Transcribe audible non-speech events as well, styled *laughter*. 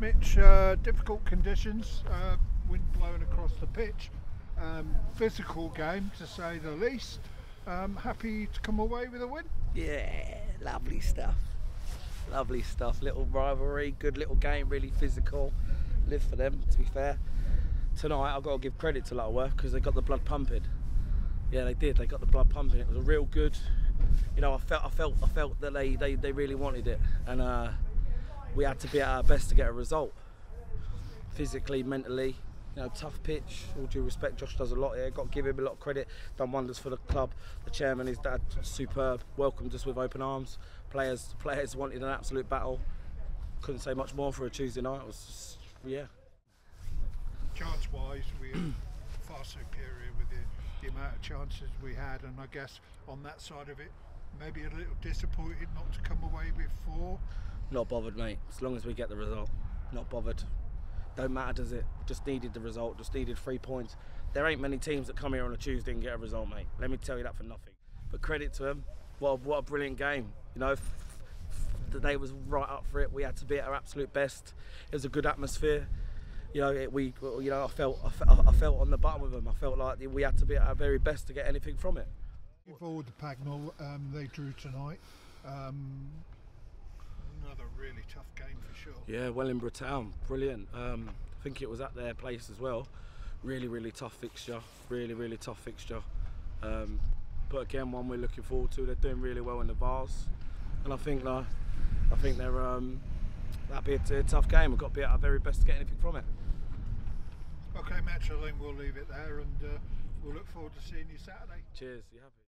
Mitch, uh, difficult conditions, uh, wind blowing across the pitch, um, physical game to say the least. Um, happy to come away with a win. Yeah, lovely stuff. Lovely stuff. Little rivalry, good little game, really physical. Live for them, to be fair. Tonight, I've got to give credit to Lutterworth because they got the blood pumping. Yeah, they did. They got the blood pumping. It was a real good. You know, I felt, I felt, I felt that they, they, they really wanted it, and uh, we had to be at our best to get a result. Physically, mentally, you know, tough pitch. All due respect, Josh does a lot here. Got to give him a lot of credit. Done wonders for the club. The chairman, his dad, superb. Welcomed us with open arms. Players, players wanted an absolute battle. Couldn't say much more for a Tuesday night. It was, just, yeah. Chance wise, we are *coughs* far superior with the, the amount of chances we had, and I guess on that side of it, maybe a little disappointed not to come away with four. Not bothered, mate. As long as we get the result, not bothered. Don't matter, does it? Just needed the result. Just needed three points. There ain't many teams that come here on a Tuesday and get a result, mate. Let me tell you that for nothing. But credit to them. What a, what a brilliant game. You know, the day was right up for it. We had to be at our absolute best. It was a good atmosphere. You know, it, we, you know, I felt, I felt, I felt on the bottom of them. I felt like we had to be at our very best to get anything from it. Forward to Pagnell, um, they drew tonight. Um, another really tough game for sure. Yeah, Wellingborough Town, brilliant. Um, I think it was at their place as well. Really, really tough fixture. Really, really tough fixture. Um, but again, one we're looking forward to. They're doing really well in the bars, and I think uh, I think they're um, that'll be a, a tough game. We've got to be at our very best to get anything from it. Okay, Mitch, I think we'll leave it there, and uh, we'll look forward to seeing you Saturday. Cheers. You happy?